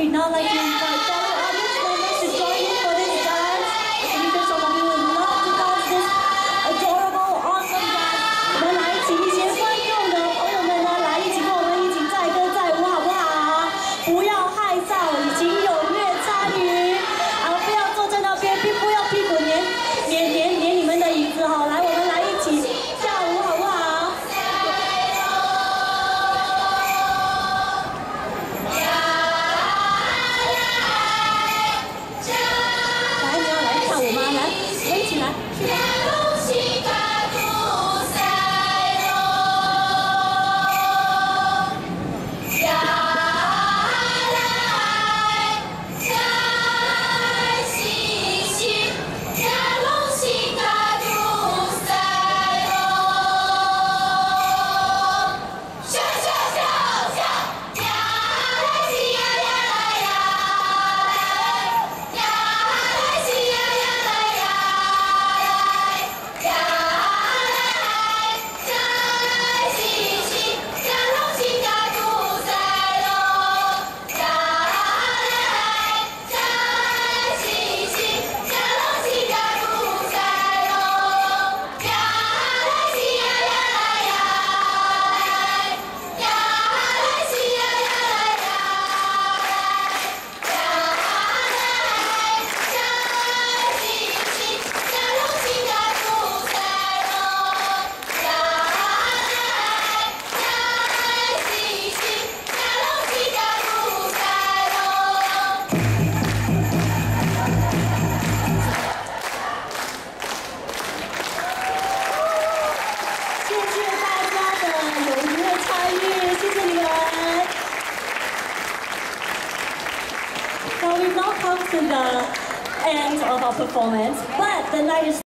be not like you invite performance, but the night is